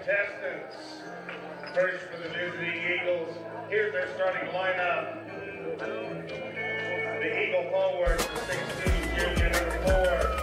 contestants. First for the New City Eagles, here's their starting lineup. The Eagle forward, junior number four,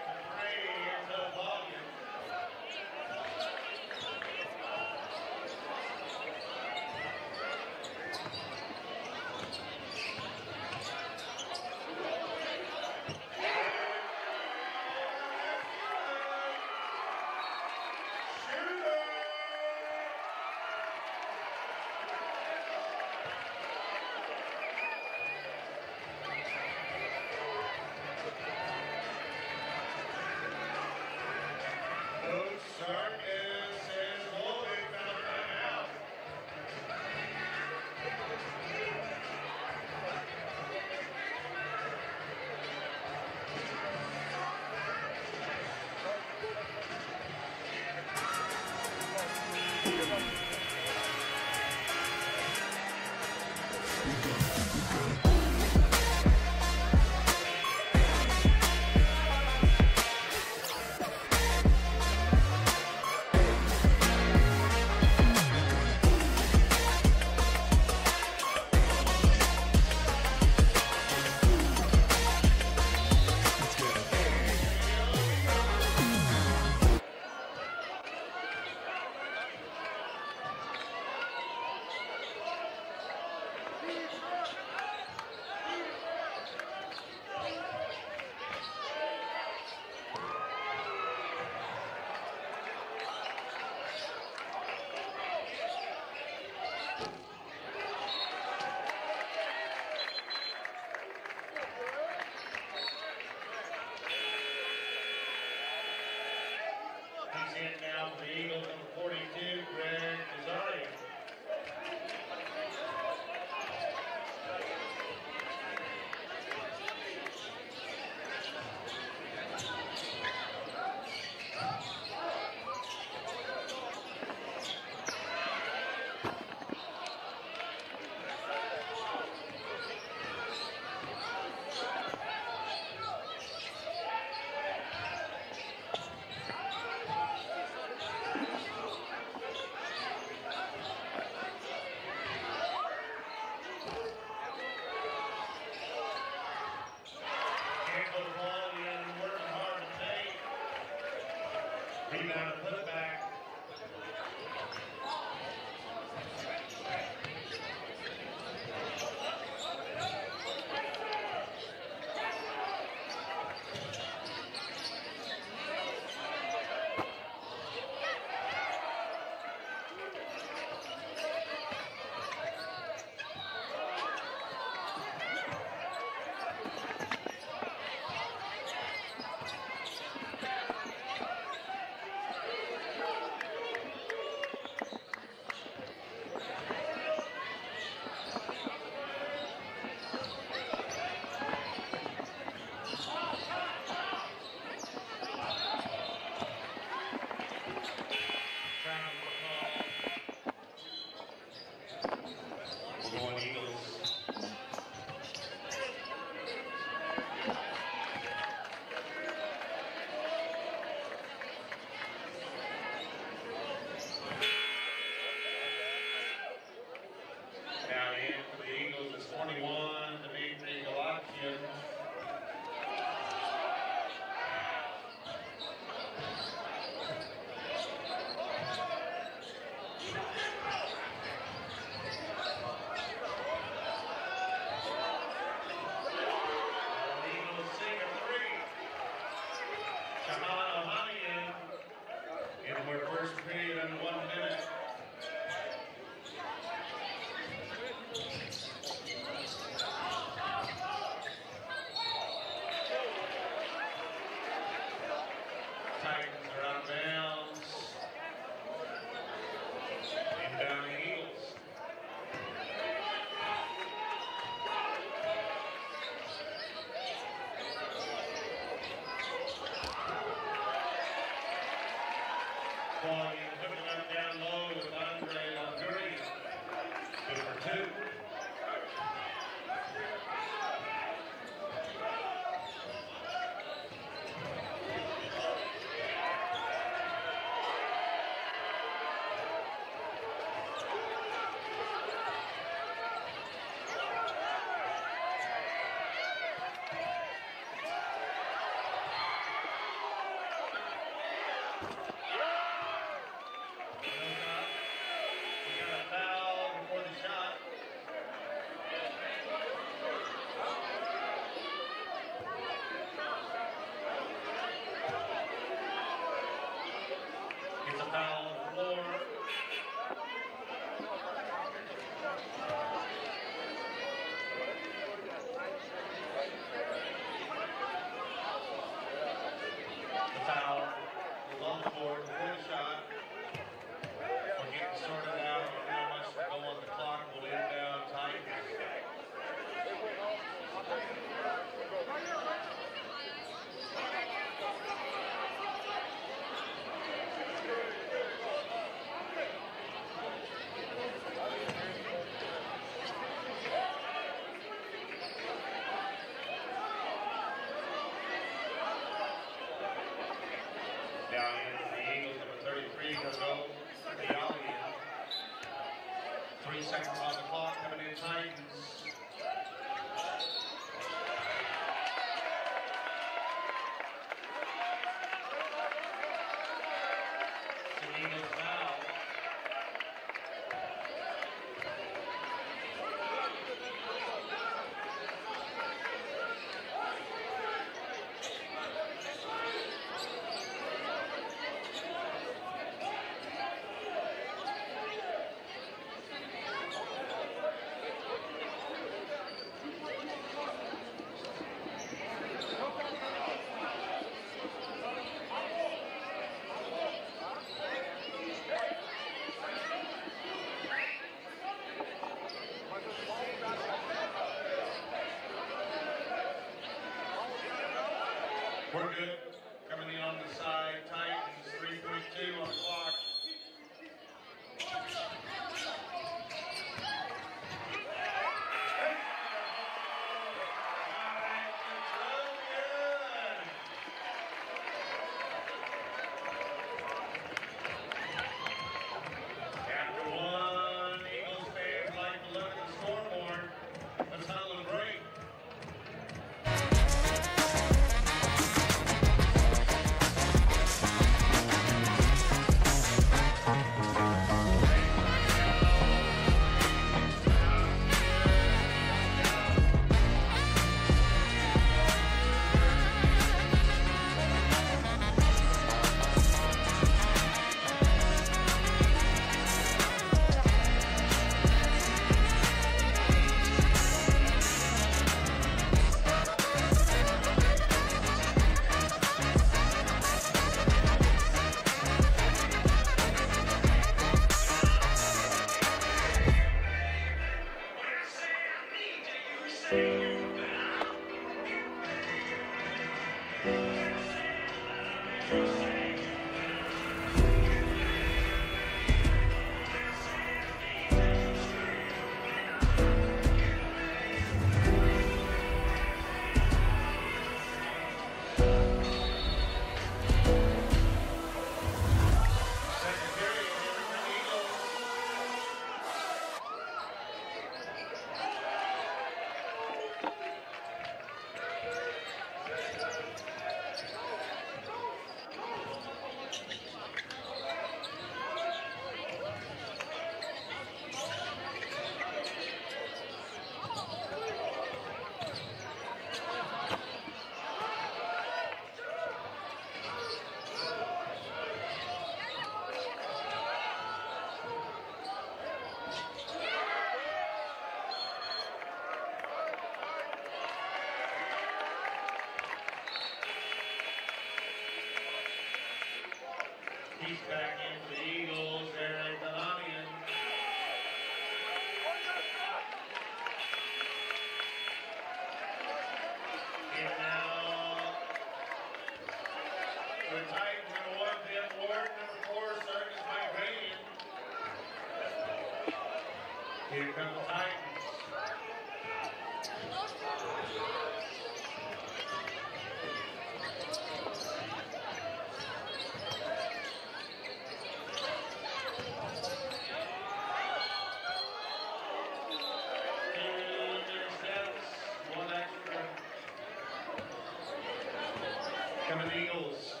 Eagles.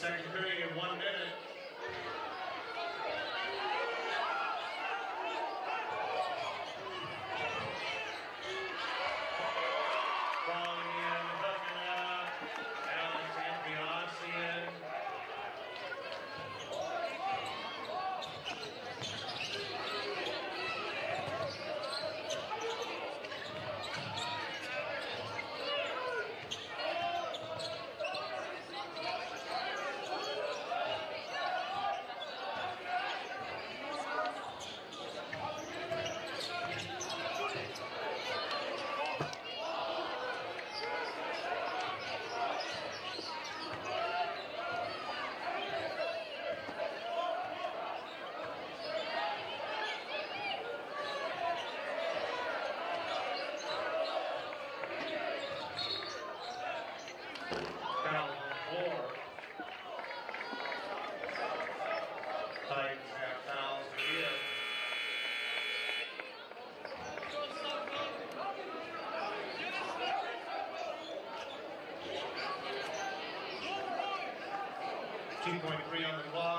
Second 2.3 on the clock.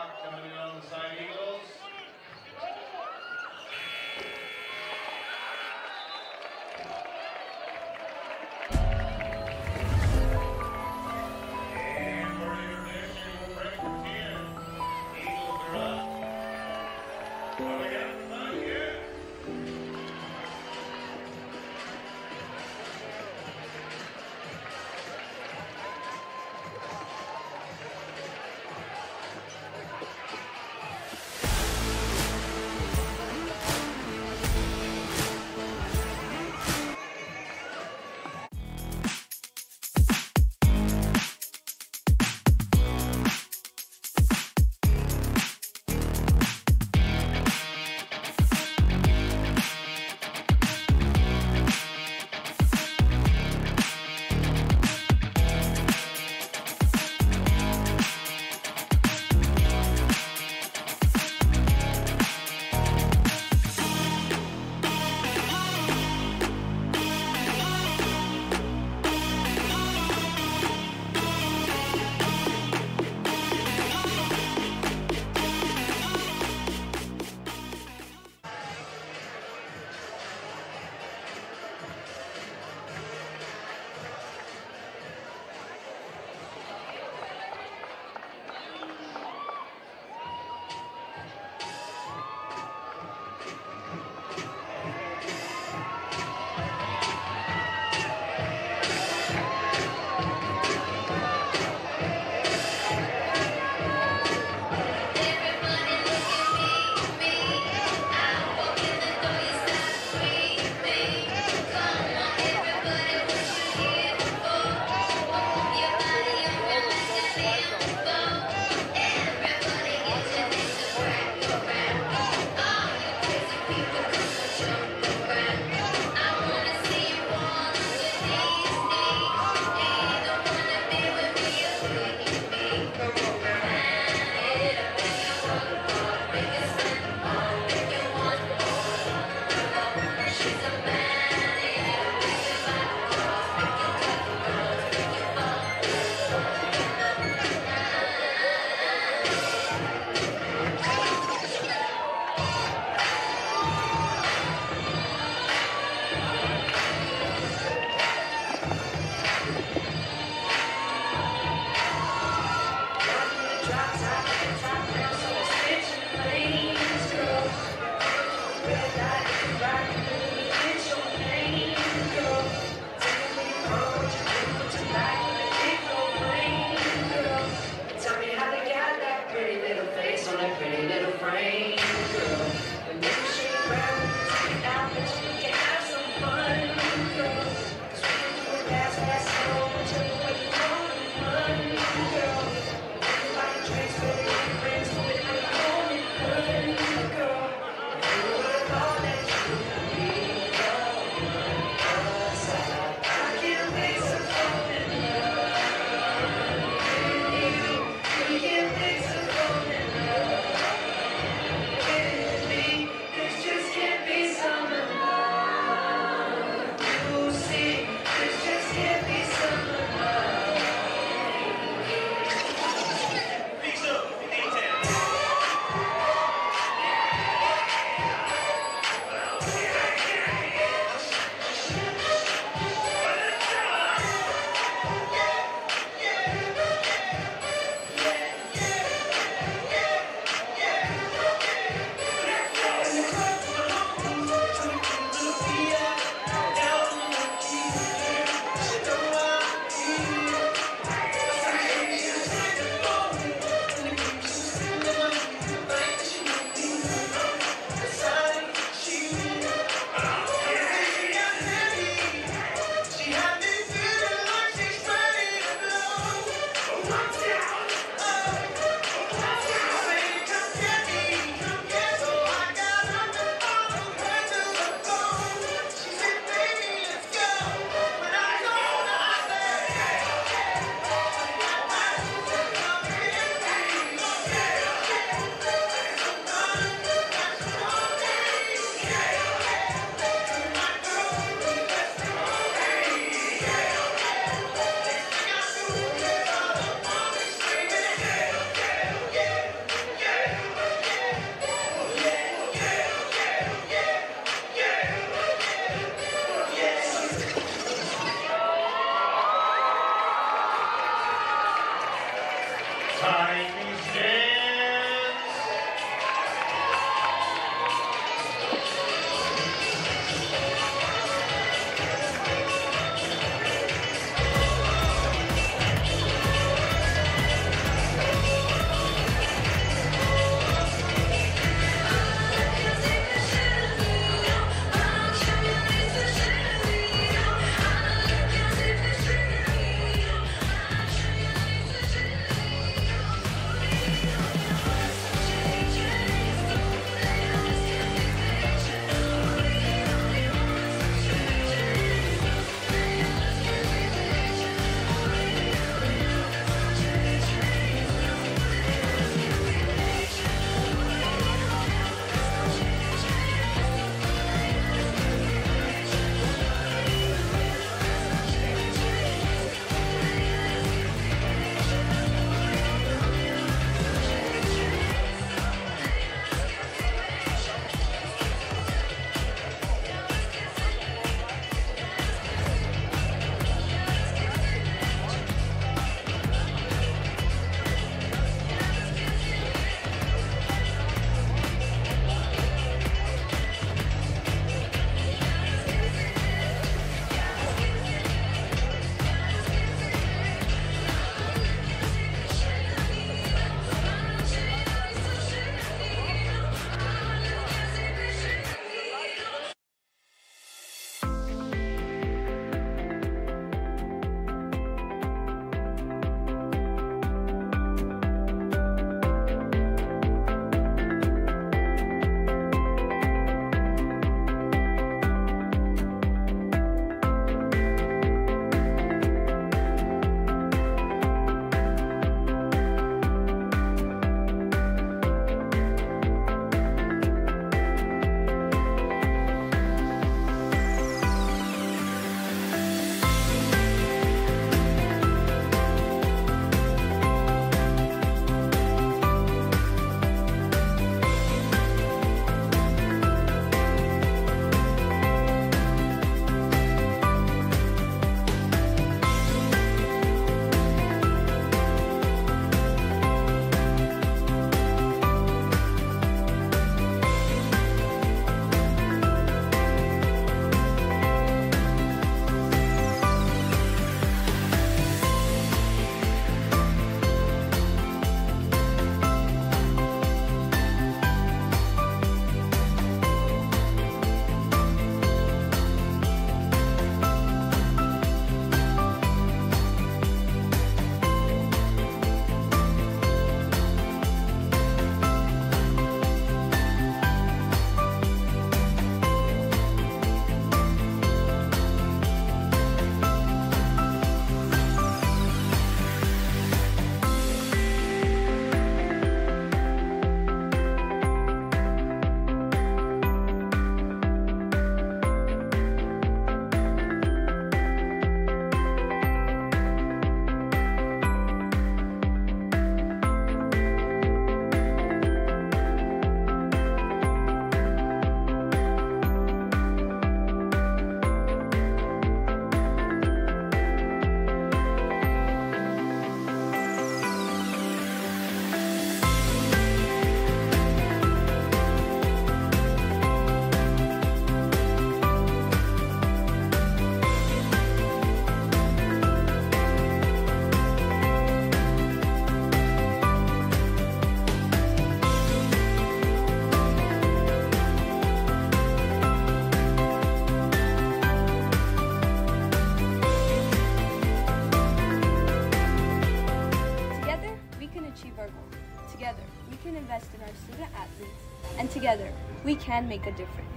can make a difference.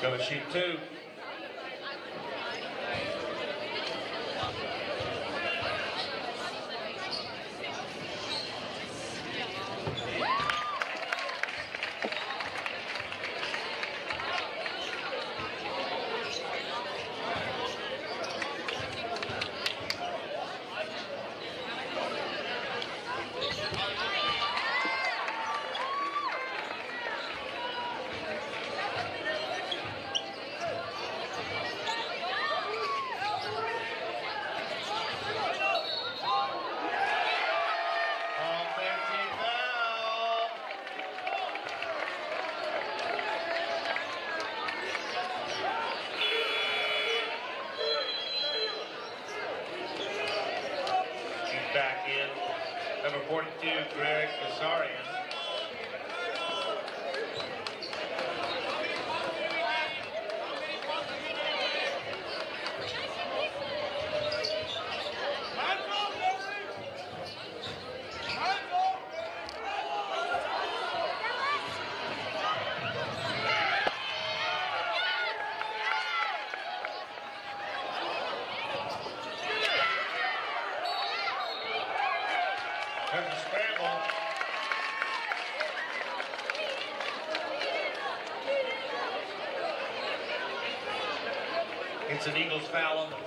Go to shoot two. an Eagles foul on the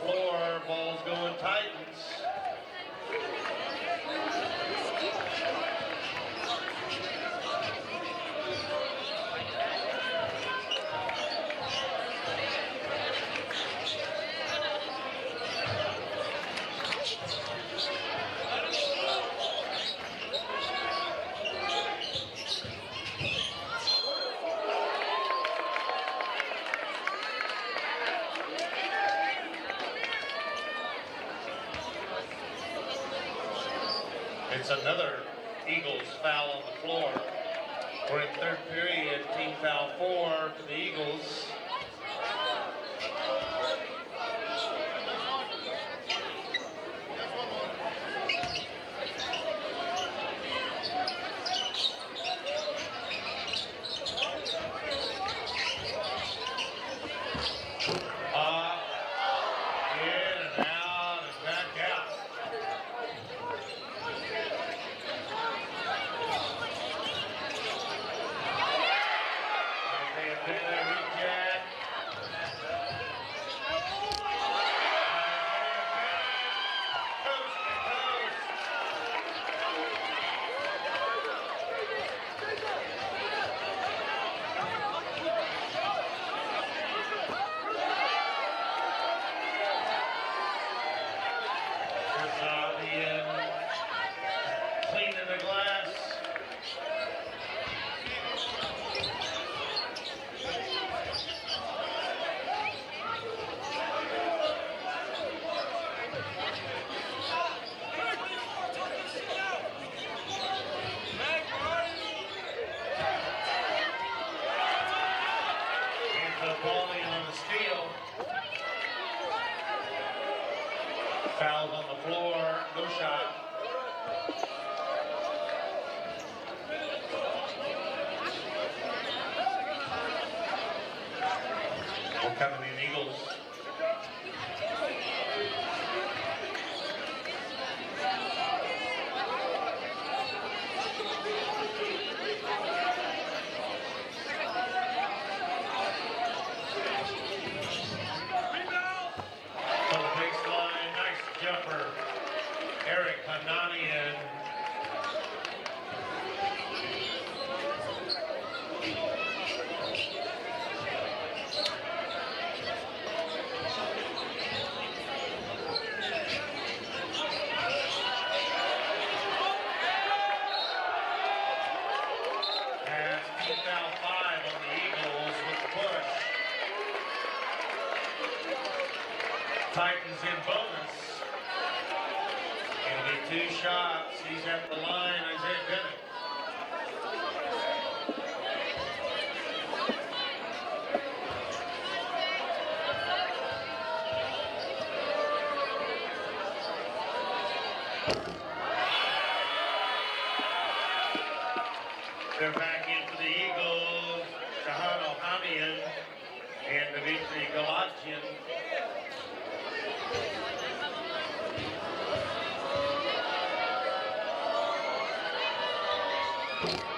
It'll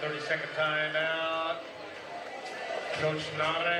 30 second timeout. Coach Nare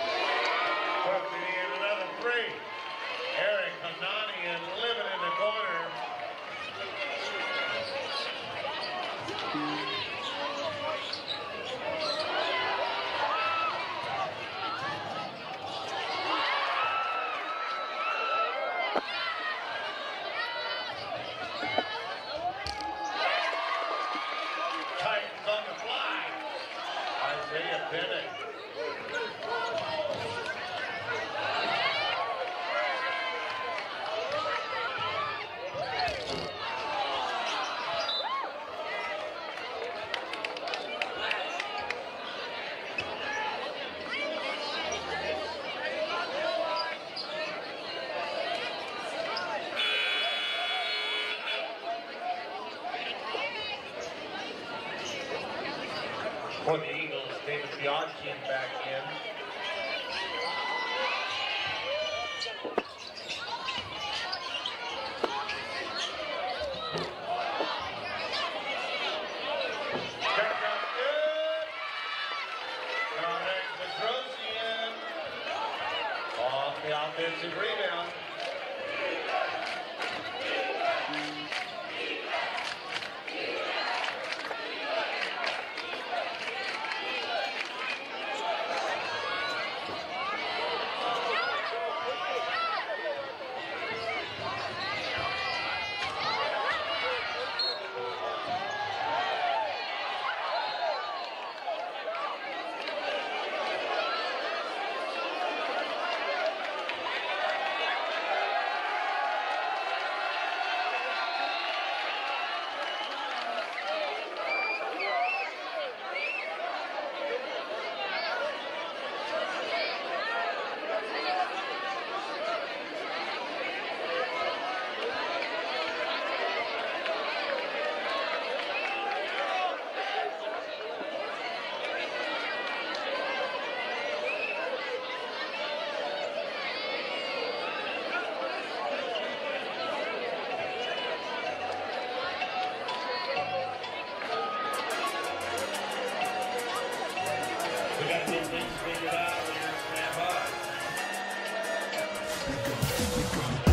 The Eagles, David Bianchi, We're gonna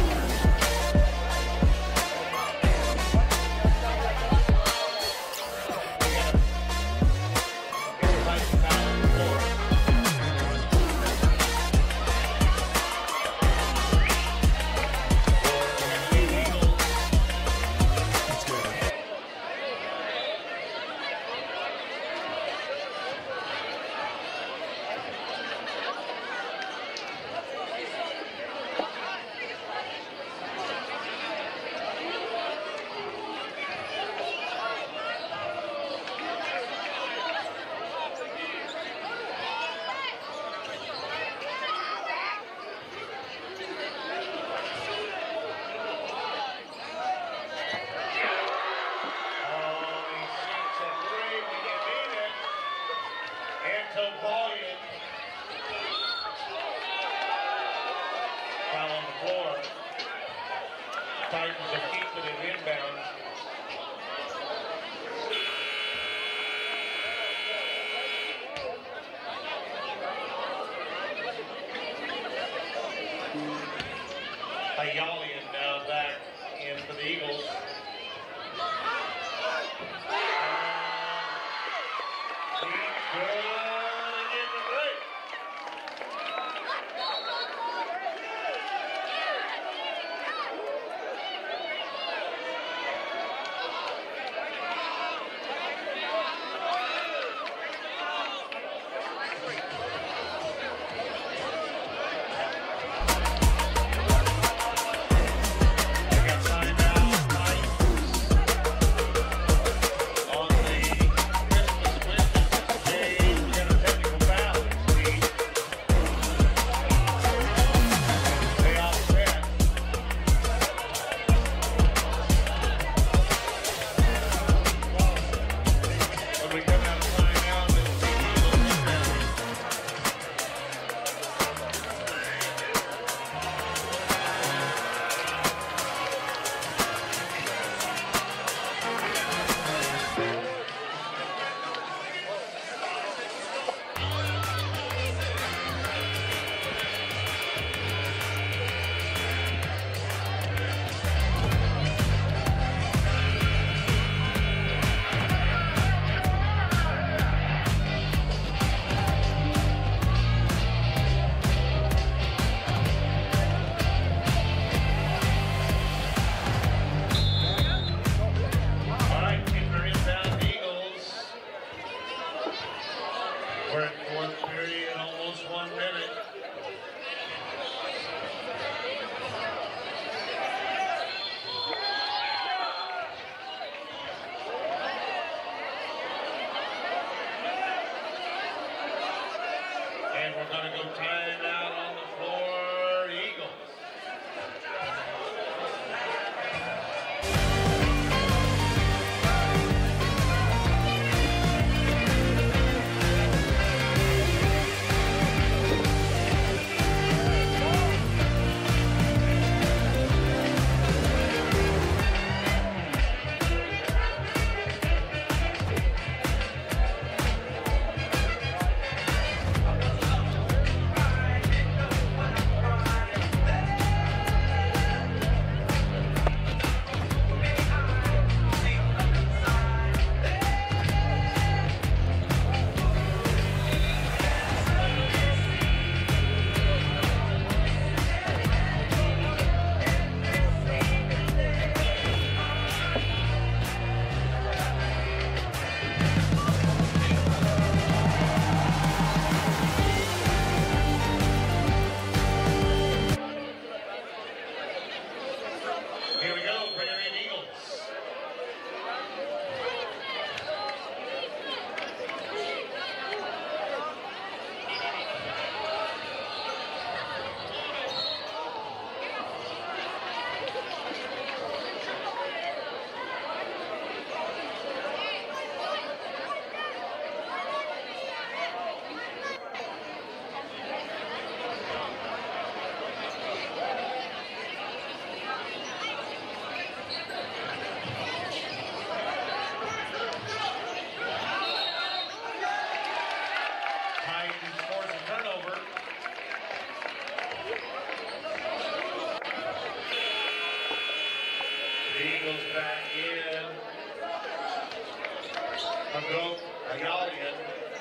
Ago, Ayalian. And